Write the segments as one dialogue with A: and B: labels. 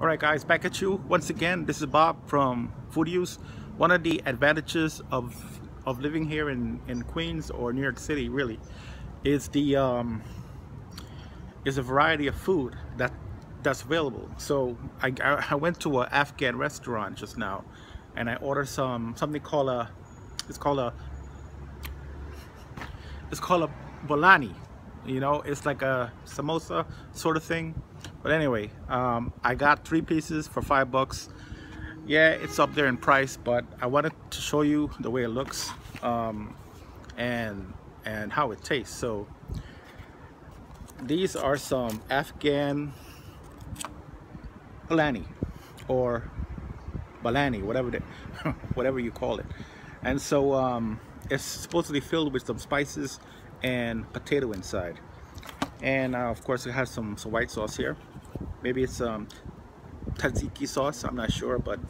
A: All right, guys, back at you once again. This is Bob from Food Use. One of the advantages of of living here in in Queens or New York City, really, is the um, is a variety of food that that's available. So I, I went to an Afghan restaurant just now, and I ordered some something called a it's called a it's called a bolani. You know, it's like a samosa sort of thing but anyway um, I got three pieces for five bucks. Yeah it's up there in price but I wanted to show you the way it looks um, and and how it tastes. So these are some Afghan balani or balani whatever they, whatever you call it. And so um, it's supposedly filled with some spices and potato inside. And uh, of course it has some, some white sauce here maybe it's um, tzatziki sauce I'm not sure but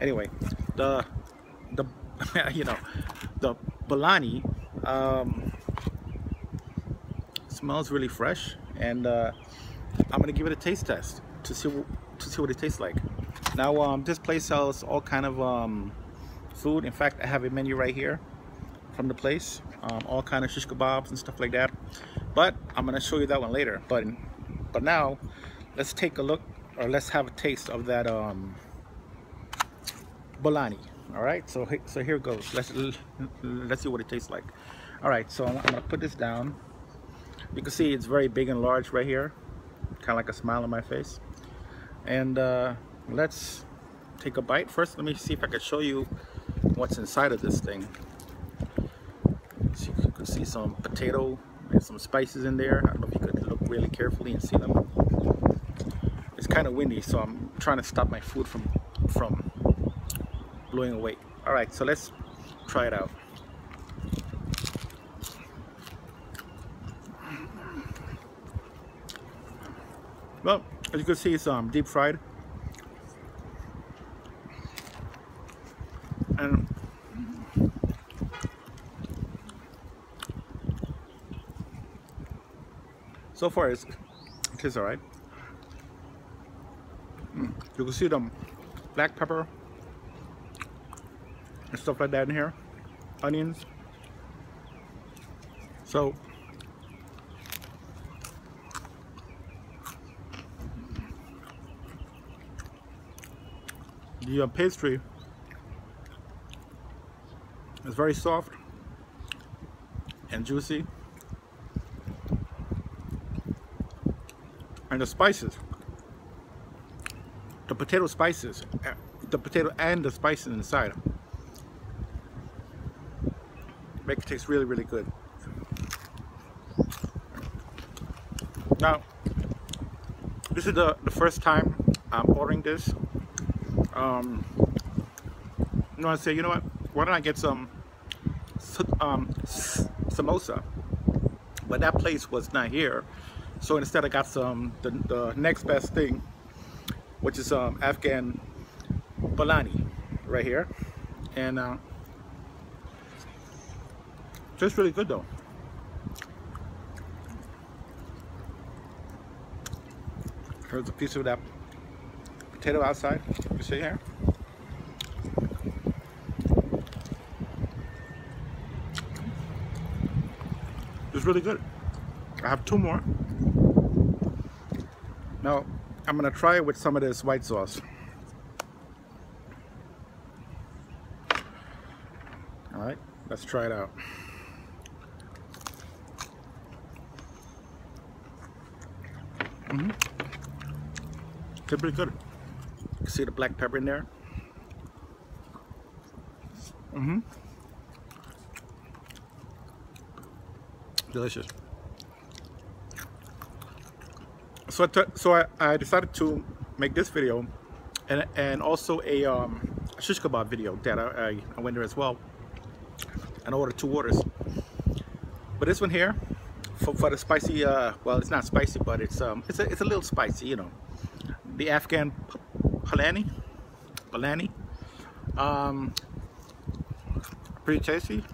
A: anyway the the you know the balani um, smells really fresh and uh, I'm gonna give it a taste test to see to see what it tastes like. Now um, this place sells all kind of um, food. In fact I have a menu right here from the place um, all kind of shish kebabs and stuff like that. But I'm gonna show you that one later. But but now let's take a look or let's have a taste of that um, bolani. All right so so here goes. Let's let's see what it tastes like. All right so I'm, gonna put this down. You can see it's very big and large right here kind of like a smile on my face. And uh, let's take a bite. First let me see if I can show you what's inside of this thing. So you can see some potato and some spices in there. I don't know if you could look really carefully and see them it's kind of windy so I'm trying to stop my food from from blowing away. All right so let's try it out. Well as you can see it's um, deep fried. And so far it's, it tastes all right you can see them black pepper and stuff like that in here. Onions. So the uh, pastry is very soft and juicy and the spices the potato spices, uh, the potato and the spices inside make it taste really, really good. Now, this is the, the first time I'm ordering this. Um, you know, I say, you know what? Why don't I get some um, samosa? But that place was not here. So instead I got some, the, the next best thing, which is um, Afghan Balani right here. And uh, tastes really good though. Here's a piece of that potato outside. You see here? It's really good. I have two more. Now, I'm gonna try it with some of this white sauce. All right, let's try it out. Mm -hmm. It's pretty good. You see the black pepper in there. Mm-hmm. Delicious. So I so I, I, decided to make this video and and also a, um, shish kebab video that I, I, went there as well and I ordered two orders. But this one here for, for the spicy uh, well it's not spicy but it's um it's a, it's a little spicy you know. The Afghan halani balani um pretty tasty.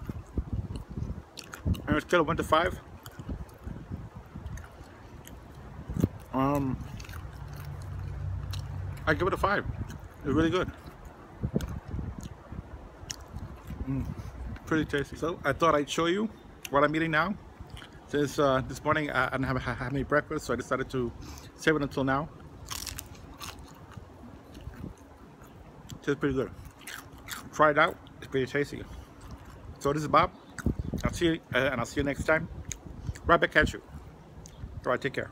A: And it's of 1 to 5 Um, I give it a five. It's really good. Mm, pretty tasty. So I thought I'd show you what I'm eating now. Since uh, this morning I, didn't have, have any breakfast, so I decided to save it until now. Tastes pretty good. Try it out. It's pretty tasty. So this is Bob. I'll see you, uh, and I'll see you next time. Right back at you. All right, take care.